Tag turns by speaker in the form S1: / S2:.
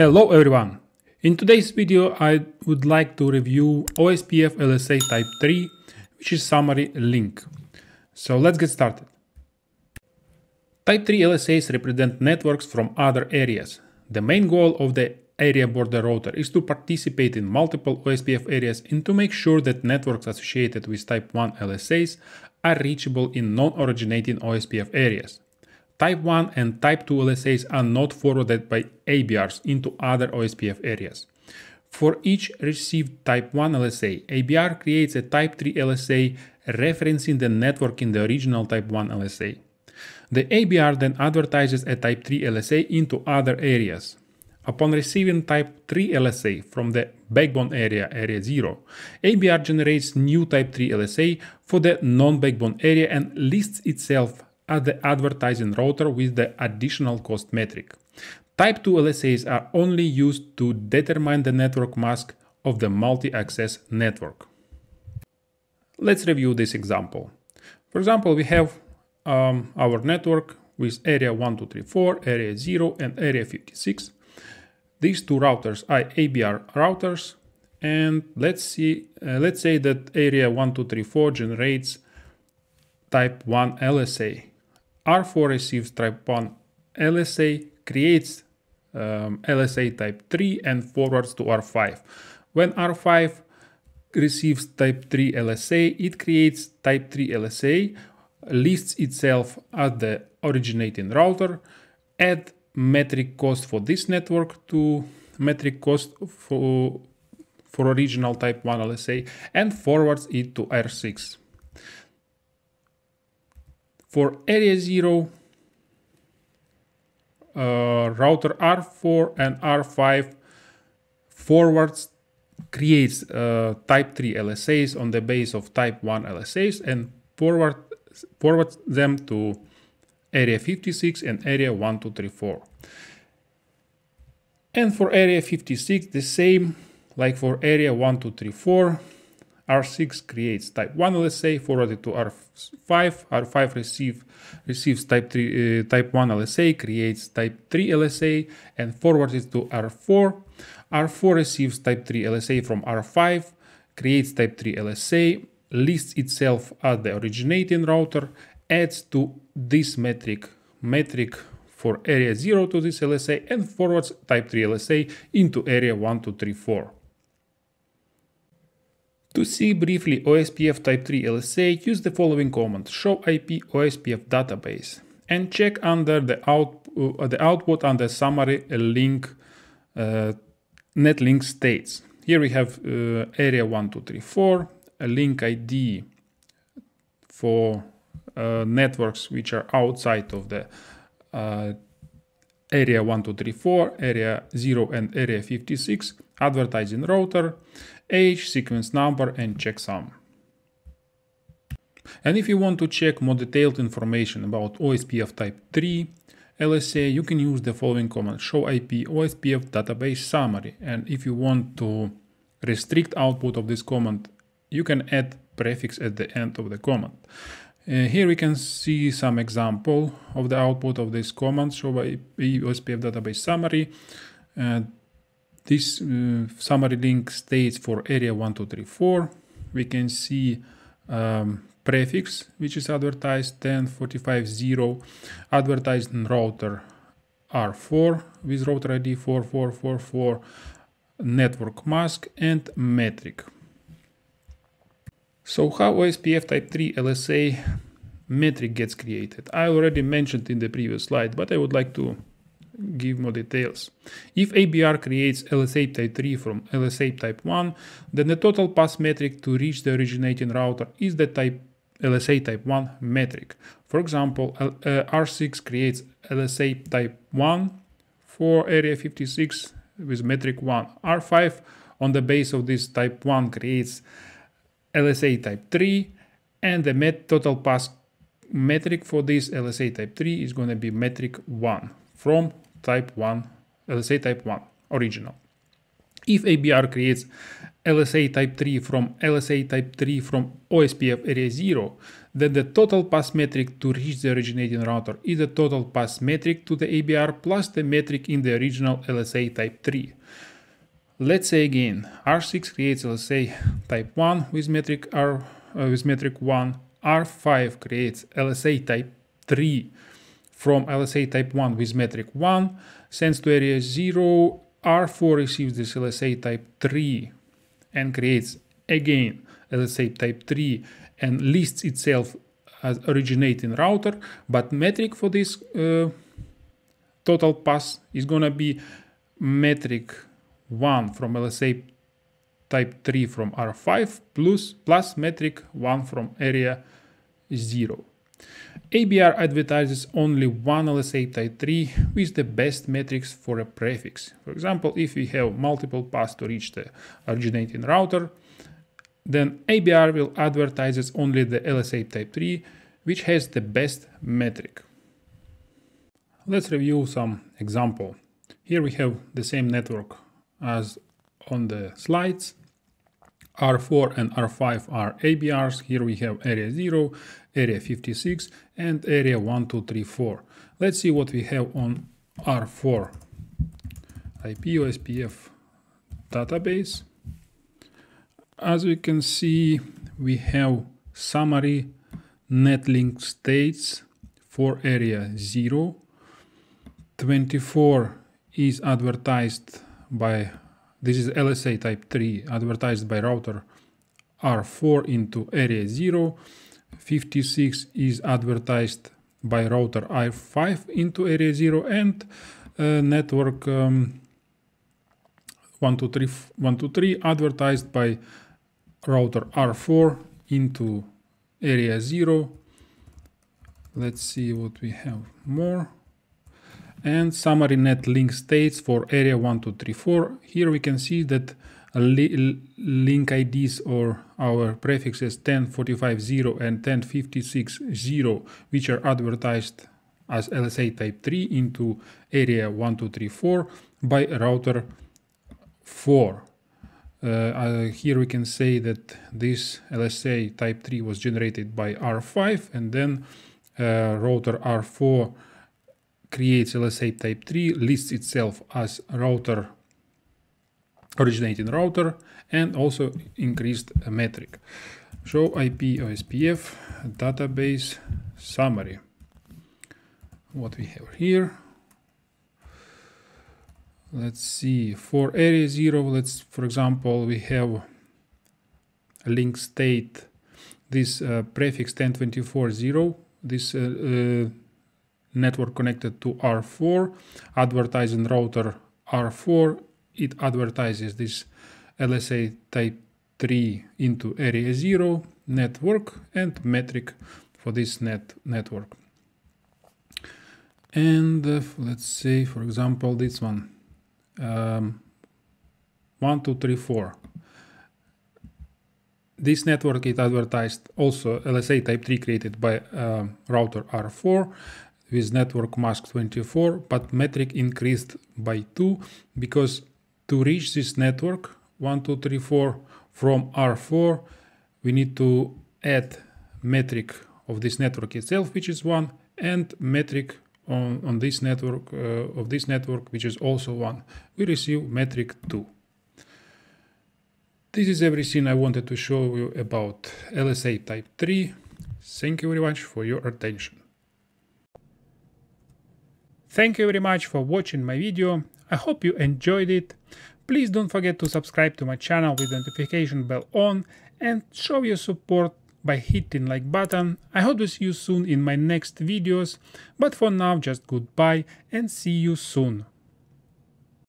S1: Hello everyone! In today's video I would like to review OSPF LSA Type 3 which is summary link. So let's get started. Type 3 LSAs represent networks from other areas. The main goal of the area border router is to participate in multiple OSPF areas and to make sure that networks associated with Type 1 LSAs are reachable in non-originating OSPF areas. Type 1 and Type 2 LSAs are not forwarded by ABRs into other OSPF areas. For each received Type 1 LSA, ABR creates a Type 3 LSA referencing the network in the original Type 1 LSA. The ABR then advertises a Type 3 LSA into other areas. Upon receiving Type 3 LSA from the backbone area, area 0, ABR generates new Type 3 LSA for the non-backbone area and lists itself as the advertising router with the additional cost metric. Type 2 LSAs are only used to determine the network mask of the multi-access network. Let's review this example. For example, we have um, our network with area 1234, area 0 and area 56. These two routers are ABR routers and let's see uh, let's say that area 1234 generates type 1 LSA R4 receives type 1 LSA, creates um, LSA type 3 and forwards to R5. When R5 receives type 3 LSA, it creates type 3 LSA, lists itself as the originating router, add metric cost for this network to metric cost for, for original type 1 LSA and forwards it to R6. For area 0, uh, router R4 and R5 forwards creates uh, type 3 LSAs on the base of type 1 LSAs and forward forwards them to area 56 and area 1234. And for area 56, the same like for area 1234, R6 creates type 1 LSA forwarded to R5, R5 receive, receives type 3 uh, type 1 LSA, creates type 3 LSA and forwards it to R4. R4 receives type 3 LSA from R5, creates type 3 LSA, lists itself as the originating router, adds to this metric metric for area 0 to this LSA and forwards type 3 LSA into area 1234. To see briefly OSPF Type 3 LSA, use the following command show IP OSPF database and check under the, out, uh, the output under summary link uh, netlink states. Here we have uh, area 1234, a link ID for uh, networks which are outside of the uh, area 1234, area 0 and area 56, advertising router, age, sequence number and checksum. And if you want to check more detailed information about OSPF type 3 LSA, you can use the following command show IP OSPF database summary. And if you want to restrict output of this command, you can add prefix at the end of the command. Uh, here we can see some example of the output of this command show IP OSPF database summary. Uh, this uh, summary link states for area 1234. We can see um, prefix, which is advertised 10450, advertised router R4 with router ID 4444, network mask and metric. So how OSPF type 3 LSA metric gets created? I already mentioned in the previous slide, but I would like to give more details. If ABR creates LSA type 3 from LSA type 1, then the total pass metric to reach the originating router is the type LSA type 1 metric. For example, uh, R6 creates LSA type 1 for area 56 with metric 1. R5 on the base of this type 1 creates LSA type 3 and the met total pass metric for this LSA type 3 is going to be metric 1 from type 1, let's say type 1, original. If ABR creates LSA type 3 from LSA type 3 from OSPF area 0, then the total pass metric to reach the originating router is the total pass metric to the ABR plus the metric in the original LSA type 3. Let's say again, R6 creates LSA type 1 with metric R uh, with metric 1, R5 creates LSA type 3 from LSA type 1 with metric 1, sends to area 0, R4 receives this LSA type 3 and creates again LSA type 3 and lists itself as originating router, but metric for this uh, total pass is gonna be metric 1 from LSA type 3 from R5 plus, plus metric 1 from area 0. ABR advertises only one LSA type 3 with the best metrics for a prefix. For example, if we have multiple paths to reach the originating router, then ABR will advertise only the LSA type 3, which has the best metric. Let's review some example. Here we have the same network as on the slides. R4 and R5 are ABRs. Here we have area 0, area 56, and area 1, 2, 3, 4. Let's see what we have on R4 IP OSPF database. As we can see, we have summary netlink states for area 0. 24 is advertised by this is LSA type 3 advertised by router R4 into area 0. 56 is advertised by router R5 into area 0 and uh, network um, 123, 123 advertised by router R4 into area 0. Let's see what we have more and summary net link states for area 1234. Here we can see that link IDs or our prefixes 10450 and 10560 which are advertised as LSA type 3 into area 1234 by router 4. Uh, uh, here we can say that this LSA type 3 was generated by R5 and then uh, router R4 creates LSA type 3, lists itself as router originating router and also increased metric. Show IP OSPF database summary. What we have here. Let's see, for area 0, let's, for example, we have link state, this uh, prefix 10240, this uh, uh, network connected to R4, advertising router R4, it advertises this LSA type 3 into area 0 network and metric for this net network. And uh, let's say, for example, this one, um, 1, 2, 3, 4. This network is advertised also LSA type 3 created by uh, router R4 with network mask 24, but metric increased by 2 because to reach this network 1, 2, 3, 4 from R4, we need to add metric of this network itself, which is 1, and metric on, on this network uh, of this network, which is also 1. We receive metric 2. This is everything I wanted to show you about LSA type 3. Thank you very much for your attention. Thank you very much for watching my video. I hope you enjoyed it. Please don't forget to subscribe to my channel with notification bell on and show your support by hitting like button. I hope to see you soon in my next videos, but for now just goodbye and see you soon.